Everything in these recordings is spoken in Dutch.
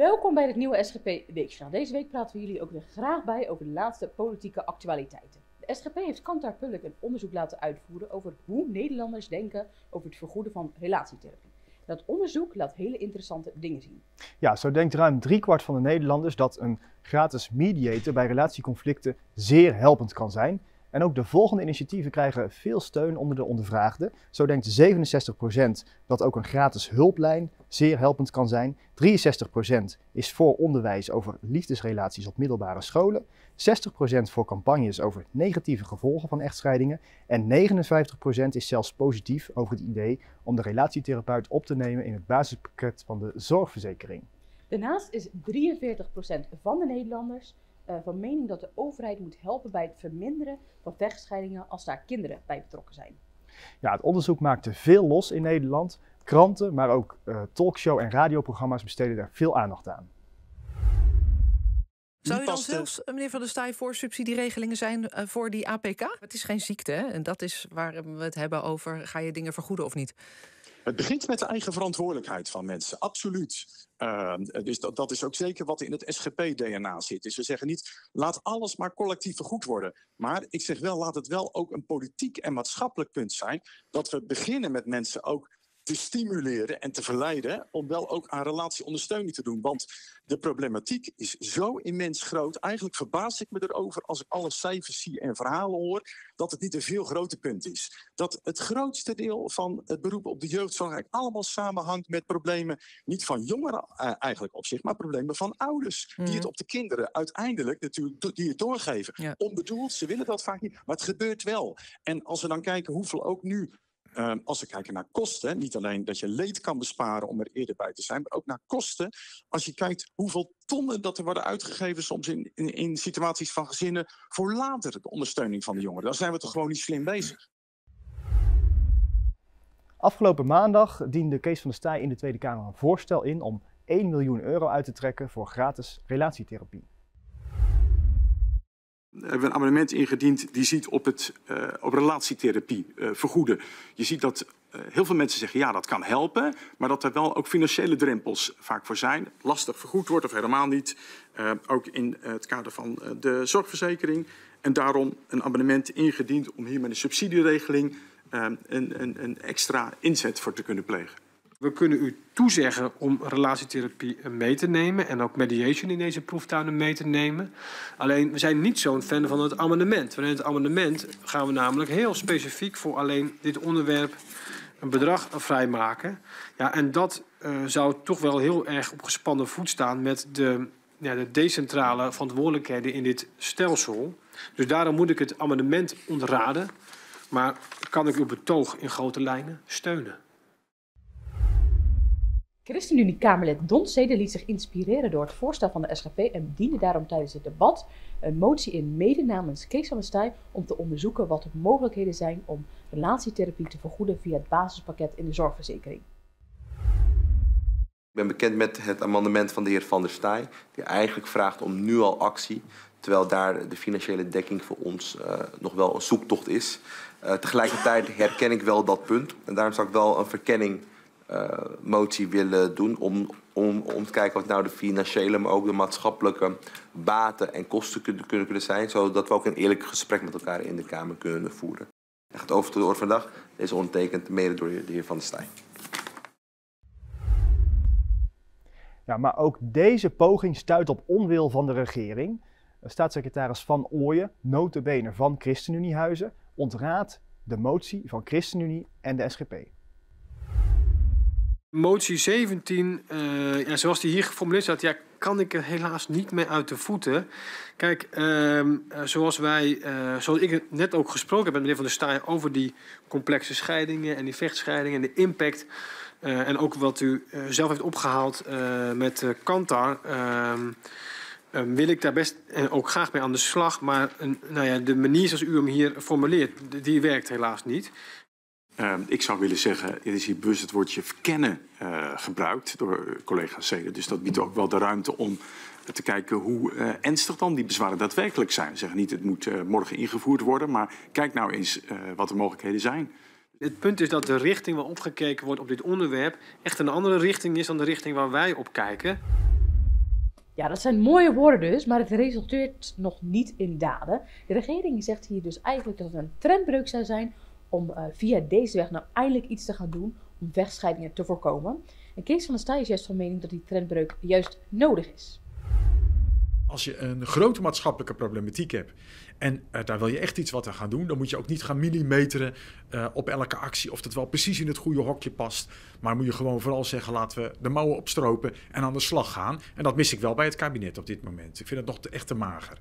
Welkom bij het nieuwe SGP Weekjournaal. Deze week praten we jullie ook weer graag bij over de laatste politieke actualiteiten. De SGP heeft Kantar Public een onderzoek laten uitvoeren over hoe Nederlanders denken over het vergoeden van relatietherapie. Dat onderzoek laat hele interessante dingen zien. Ja, zo denkt ruim driekwart van de Nederlanders dat een gratis mediator bij relatieconflicten zeer helpend kan zijn. En ook de volgende initiatieven krijgen veel steun onder de ondervraagden. Zo denkt 67% dat ook een gratis hulplijn zeer helpend kan zijn. 63% is voor onderwijs over liefdesrelaties op middelbare scholen. 60% voor campagnes over negatieve gevolgen van echtscheidingen. En 59% is zelfs positief over het idee om de relatietherapeut op te nemen in het basispakket van de zorgverzekering. Daarnaast is 43% van de Nederlanders uh, van mening dat de overheid moet helpen bij het verminderen van vechtscheidingen als daar kinderen bij betrokken zijn. Ja, het onderzoek maakte veel los in Nederland. Kranten, maar ook uh, talkshow- en radioprogramma's besteden daar veel aandacht aan. Zou je dan zelfs, eh, meneer Van der Staaij, voor subsidieregelingen zijn voor die APK? Het is geen ziekte, hè? En dat is waar we het hebben over, ga je dingen vergoeden of niet? Het begint met de eigen verantwoordelijkheid van mensen, absoluut. Uh, dus dat, dat, is ook zeker wat in het SGP-DNA zit. Dus we zeggen niet, laat alles maar collectief vergoed worden. Maar ik zeg wel, laat het wel ook een politiek en maatschappelijk punt zijn... dat we beginnen met mensen ook te stimuleren en te verleiden om wel ook aan relatieondersteuning te doen. Want de problematiek is zo immens groot. Eigenlijk verbaas ik me erover als ik alle cijfers zie en verhalen hoor, dat het niet een veel groter punt is. Dat het grootste deel van het beroep op de jeugdzorg eigenlijk allemaal samenhangt met problemen, niet van jongeren uh, eigenlijk op zich, maar problemen van ouders. Die het Mhm. op de kinderen uiteindelijk natuurlijk die het doorgeven. Ja. Onbedoeld, ze willen dat vaak niet, maar het gebeurt wel. En als we dan kijken hoeveel ook nu Ehm, als we kijken naar kosten, niet alleen dat je leed kan besparen om er eerder bij te zijn, maar ook naar kosten. Als je kijkt hoeveel tonnen dat er worden uitgegeven soms in, in, situaties van gezinnen voor later de ondersteuning van de jongeren, dan zijn we toch gewoon niet slim bezig. Afgelopen maandag diende Kees van der Staaij in de Tweede Kamer een voorstel in om 1 miljoen euro uit te trekken voor gratis relatietherapie. We hebben een amendement ingediend die ziet op, het, uh, op relatietherapie uh, vergoeden. Je ziet dat heel veel mensen zeggen ja, dat kan helpen, maar dat er wel ook financiële drempels vaak voor zijn. Lastig vergoed wordt of helemaal niet. Ook in het kader van de zorgverzekering. En daarom een amendement ingediend om hier met een subsidieregeling een, een, een extra inzet voor te kunnen plegen. We kunnen u toezeggen om relatietherapie mee te nemen en ook mediation in deze proeftuinen mee te nemen. Alleen we zijn niet zo'n fan van het amendement. Want in het amendement gaan we namelijk heel specifiek voor alleen dit onderwerp een bedrag vrijmaken. Ja, en dat uh, zou toch wel heel erg op gespannen voet staan met de, ja, de decentrale verantwoordelijkheden in dit stelsel. Dus daarom moet ik het amendement ontraden. Maar kan ik uw betoog in grote lijnen steunen. ChristenUnie-Kamerlid Don Zede liet zich inspireren door het voorstel van de SGP en diende daarom tijdens het debat een motie in mede namens Kees van der Staaij om te onderzoeken wat de mogelijkheden zijn om relatietherapie te vergoeden via het basispakket in de zorgverzekering. Ik ben bekend met het amendement van de heer Van der Staaij, die eigenlijk vraagt om nu al actie, terwijl daar de financiële dekking voor ons uh, nog wel een zoektocht is. Uh, tegelijkertijd herken ik wel dat punt en daarom zou ik wel een verkenning motie willen doen om, om, om te kijken wat nou de financiële, maar ook de maatschappelijke baten en kosten kunnen, kunnen, zijn, zodat we ook een eerlijk gesprek met elkaar in de Kamer kunnen voeren. Het gaat over tot de van de dag. Deze ondertekend mede door de heer Van der Staaij. Ja, maar ook deze poging stuit op onwil van de regering. Staatssecretaris Van Ooyen, notabene van ChristenUniehuizen, ontraadt de motie van ChristenUnie en de SGP. Motie 17, uh, ja, zoals die hier geformuleerd staat, ja, kan ik er helaas niet mee uit de voeten. Kijk, uh, zoals wij, uh, zoals ik net ook gesproken heb met meneer Van der Staaij over die complexe scheidingen en die vechtscheidingen en de impact. En ook wat u zelf heeft opgehaald met Kantar. Uh, wil ik daar best uh, ook graag mee aan de slag. Maar nou ja, de manier zoals u hem hier formuleert, die werkt helaas niet. Uh, ik zou willen zeggen, er is hier bewust het woordje verkennen uh, gebruikt door collega Zeden. Dus dat biedt ook wel de ruimte om te kijken hoe uh, ernstig dan die bezwaren daadwerkelijk zijn. We zeggen niet, het moet uh, morgen ingevoerd worden, maar kijk nou eens uh, wat de mogelijkheden zijn. Het punt is dat de richting waarop gekeken wordt op dit onderwerp echt een andere richting is dan de richting waar wij op kijken. Ja, dat zijn mooie woorden dus, maar het resulteert nog niet in daden. De regering zegt hier dus eigenlijk dat het een trendbreuk zou zijn om uh, via deze weg nou eindelijk iets te gaan doen om vechtscheidingen te voorkomen. En Kees van der Staaij is juist van mening dat die trendbreuk juist nodig is. Als je een grote maatschappelijke problematiek hebt en uh, daar wil je echt iets wat aan gaan doen, dan moet je ook niet gaan millimeteren uh, op elke actie of dat wel precies in het goede hokje past. Maar moet je gewoon vooral zeggen: laten we de mouwen opstropen en aan de slag gaan. En dat mis ik wel bij het kabinet op dit moment. Ik vind het nog te, echt te mager.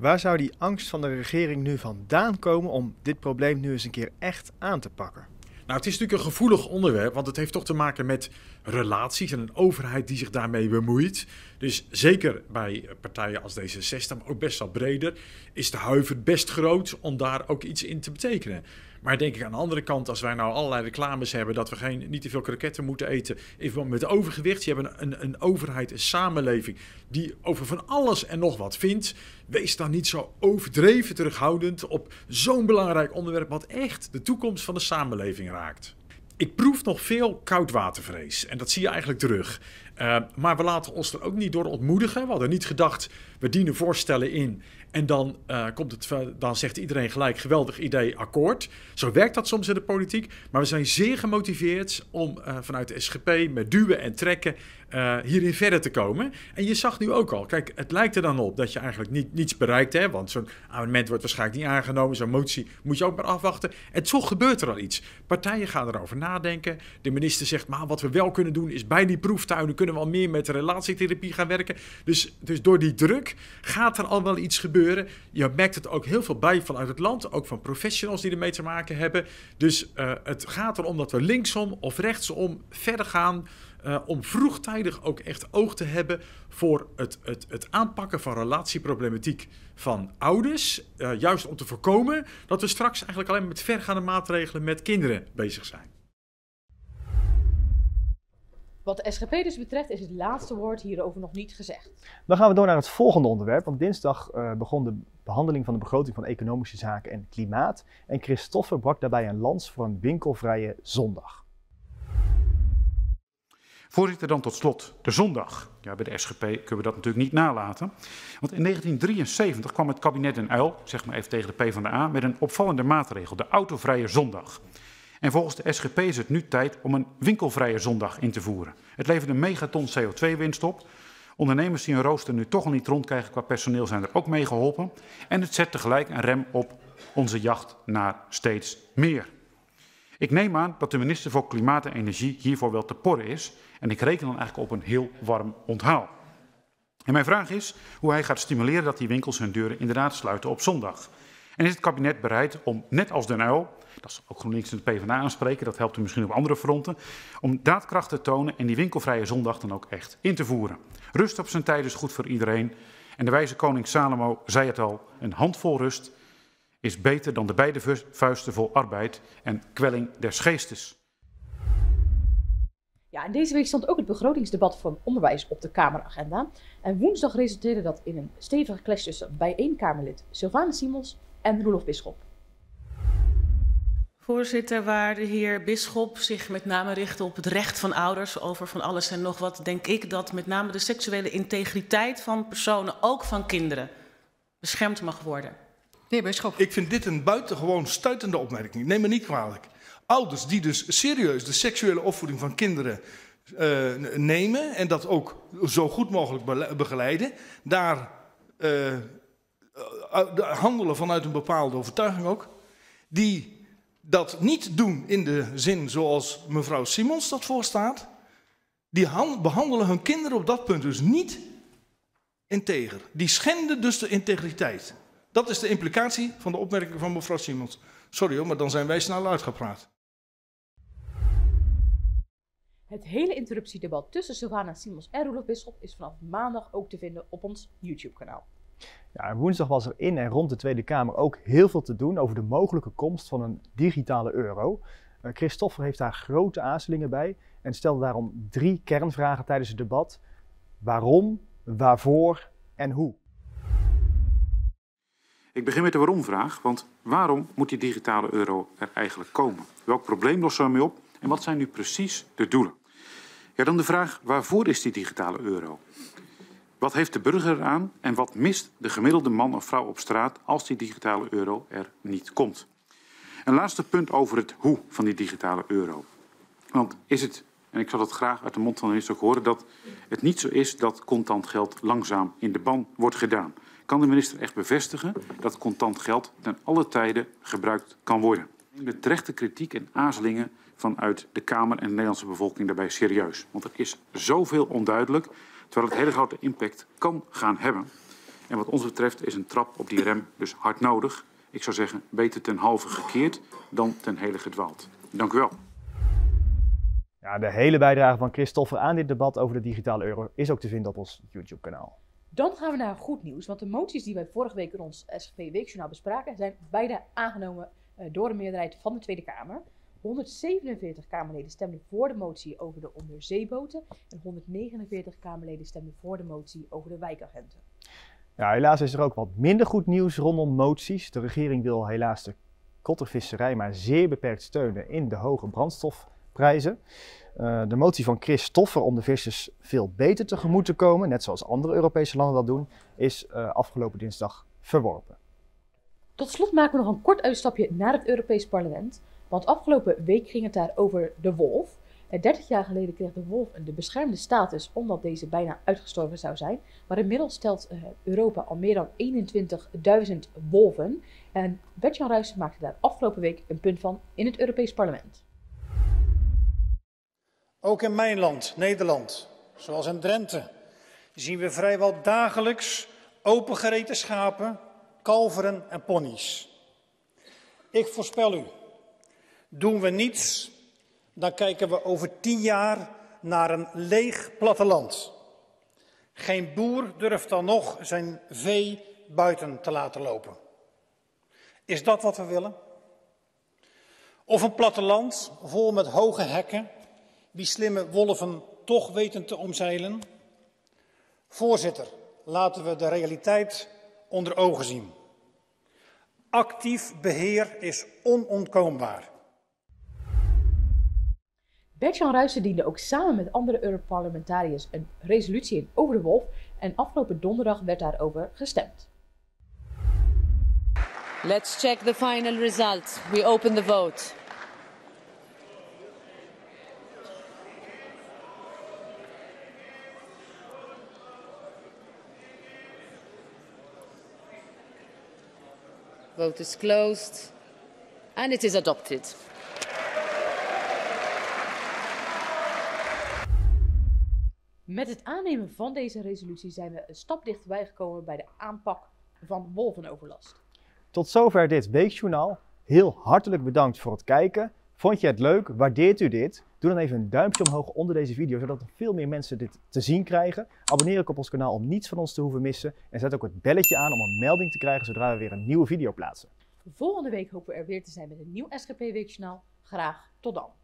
Waar zou die angst van de regering nu vandaan komen om dit probleem nu eens een keer echt aan te pakken? Nou, het is natuurlijk een gevoelig onderwerp, want het heeft toch te maken met relaties en een overheid die zich daarmee bemoeit. Dus zeker bij partijen als D66, maar ook best wel breder, is de huiver best groot om daar ook iets in te betekenen. Maar denk ik aan de andere kant, als wij nou allerlei reclames hebben dat we geen, niet te veel kroketten moeten eten, even met overgewicht. Je hebt een, een, overheid, een samenleving die over van alles en nog wat vindt. Wees dan niet zo overdreven terughoudend op zo'n belangrijk onderwerp wat echt de toekomst van de samenleving raakt. Ik proef nog veel koudwatervrees en dat zie je eigenlijk terug. Uh, maar we laten ons er ook niet door ontmoedigen. We hadden niet gedacht, we dienen voorstellen in en dan, uh, komt het, dan zegt iedereen gelijk, geweldig idee, akkoord. Zo werkt dat soms in de politiek. Maar we zijn zeer gemotiveerd om uh, vanuit de SGP met duwen en trekken uh, hierin verder te komen. En je zag nu ook al, kijk, het lijkt er dan op dat je eigenlijk niet, niets bereikt hebt. Want zo'n amendement wordt waarschijnlijk niet aangenomen. Zo'n motie moet je ook maar afwachten. En toch gebeurt er al iets. Partijen gaan erover nadenken. De minister zegt, maar wat we wel kunnen doen is bij die proeftuinen kunnen we al meer met relatietherapie gaan werken. Dus, dus door die druk gaat er al wel iets gebeuren. Je merkt het ook heel veel bij vanuit het land. Ook van professionals die ermee te maken hebben. Dus uh, het gaat erom dat we linksom of rechtsom verder gaan. Uh, om vroegtijdig ook echt oog te hebben voor het, het, het aanpakken van relatieproblematiek van ouders. Uh, juist om te voorkomen dat we straks eigenlijk alleen met vergaande maatregelen met kinderen bezig zijn. Wat de SGP dus betreft is het laatste woord hierover nog niet gezegd. Dan gaan we door naar het volgende onderwerp. Want dinsdag uh, begon de behandeling van de begroting van Economische Zaken en Klimaat. En Christoffer brak daarbij een lans voor een winkelvrije zondag. Voorzitter, dan tot slot de zondag. Ja, bij de SGP kunnen we dat natuurlijk niet nalaten. Want in 1973 kwam het kabinet Den Uil, zeg maar even tegen de PvdA, met een opvallende maatregel, de autovrije zondag. En volgens de SGP is het nu tijd om een winkelvrije zondag in te voeren. Het levert een megaton CO2-winst op. Ondernemers die hun rooster nu toch al niet rondkrijgen qua personeel zijn er ook mee geholpen. En het zet tegelijk een rem op onze jacht naar steeds meer. Ik neem aan dat de minister voor Klimaat en Energie hiervoor wel te porren is. En ik reken dan eigenlijk op een heel warm onthaal. En mijn vraag is hoe hij gaat stimuleren dat die winkels hun deuren inderdaad sluiten op zondag. En is het kabinet bereid om, net als Den Uyl, dat is ook GroenLinks en de PvdA aanspreken, dat helpt u misschien op andere fronten, om daadkracht te tonen en die winkelvrije zondag dan ook echt in te voeren. Rust op zijn tijd is goed voor iedereen. En de wijze koning Salomo zei het al, een handvol rust is beter dan de beide vuisten vol arbeid en kwelling des geestes. Ja, en deze week stond ook het begrotingsdebat van onderwijs op de Kameragenda. En woensdag resulteerde dat in een stevige clash tussen bijeenkamerlid Sylvane Simons en Roelof Bisschop. Voorzitter, waar de heer Bisschop zich met name richtte op het recht van ouders over van alles en nog wat, denk ik dat met name de seksuele integriteit van personen, ook van kinderen, beschermd mag worden. De heer Bisschop. Ik vind dit een buitengewoon stuitende opmerking. Neem me niet kwalijk. Ouders die dus serieus de seksuele opvoeding van kinderen uh, nemen en dat ook zo goed mogelijk begeleiden, daar uh, handelen vanuit een bepaalde overtuiging ook, die dat niet doen in de zin zoals mevrouw Simons dat voorstaat, die behandelen hun kinderen op dat punt dus niet integer. Die schenden dus de integriteit. Dat is de implicatie van de opmerking van mevrouw Simons. Sorry hoor, maar dan zijn wij snel uitgepraat. Het hele interruptiedebat tussen Sylvana Simons en Roelof Bisschop is vanaf maandag ook te vinden op ons YouTube-kanaal. Ja, woensdag was er in en rond de Tweede Kamer ook heel veel te doen over de mogelijke komst van een digitale euro. Uh, Christoffer heeft daar grote aarzelingen bij en stelde daarom drie kernvragen tijdens het debat. Waarom, waarvoor en hoe? Ik begin met de waarom-vraag, want waarom moet die digitale euro er eigenlijk komen? Welk probleem lossen we ermee op en wat zijn nu precies de doelen? Ja, dan de vraag waarvoor is die digitale euro? Wat heeft de burger eraan en wat mist de gemiddelde man of vrouw op straat als die digitale euro er niet komt? Een laatste punt over het hoe van die digitale euro. Want is het, en ik zal het graag uit de mond van de minister ook horen, dat het niet zo is dat contant geld langzaam in de ban wordt gedaan. Kan de minister echt bevestigen dat contant geld ten alle tijden gebruikt kan worden? De terechte kritiek en aarzelingen vanuit de Kamer en de Nederlandse bevolking daarbij serieus. Want er is zoveel onduidelijk, terwijl het hele grote impact kan gaan hebben. En wat ons betreft is een trap op die rem dus hard nodig. Ik zou zeggen, beter ten halve gekeerd dan ten hele gedwaald. Dank u wel. Ja, de hele bijdrage van Christoffer aan dit debat over de digitale euro is ook te vinden op ons YouTube-kanaal. Dan gaan we naar goed nieuws, want de moties die wij vorige week in ons SGP Weekjournaal bespraken zijn beide aangenomen uh, door een meerderheid van de Tweede Kamer. 147 Kamerleden stemden voor de motie over de onderzeeboten en 149 Kamerleden stemden voor de motie over de wijkagenten. Ja, helaas is er ook wat minder goed nieuws rondom moties. De regering wil helaas de kottervisserij maar zeer beperkt steunen in de hoge brandstofprijzen. Uh, de motie van Chris Stoffer om de vissers veel beter tegemoet te komen, net zoals andere Europese landen dat doen, is uh, afgelopen dinsdag verworpen. Tot slot maken we nog een kort uitstapje naar het Europees Parlement. Want afgelopen week ging het daar over de wolf. 30 jaar geleden kreeg de wolf de beschermde status omdat deze bijna uitgestorven zou zijn. Maar inmiddels stelt Europa al meer dan 21.000 wolven. En Bertjan maakte daar afgelopen week een punt van in het Europees Parlement. Ook in mijn land, Nederland, zoals in Drenthe, zien we vrijwel dagelijks opengereten schapen, kalveren en ponies. Ik voorspel u, doen we niets, dan kijken we over tien jaar naar een leeg platteland. Geen boer durft dan nog zijn vee buiten te laten lopen. Is dat wat we willen? Of een platteland vol met hoge hekken, die slimme wolven toch weten te omzeilen? Voorzitter, laten we de realiteit onder ogen zien. Actief beheer is onontkoombaar. Bert-Jan diende ook samen met andere Europarlementariërs een resolutie in over de wolf en afgelopen donderdag werd daarover gestemd. Let's check the final result. We open the vote. Vote is closed and it is adopted. Met het aannemen van deze resolutie zijn we een stap dichterbij gekomen bij de aanpak van wolvenoverlast. Tot zover dit weekjournaal. Heel hartelijk bedankt voor het kijken. Vond je het leuk? Waardeert u dit? Doe dan even een duimpje omhoog onder deze video, zodat er veel meer mensen dit te zien krijgen. Abonneer ook op ons kanaal om niets van ons te hoeven missen. En zet ook het belletje aan om een melding te krijgen zodra we weer een nieuwe video plaatsen. Volgende week hopen we er weer te zijn met een nieuw SGP Weekjournaal. Graag tot dan.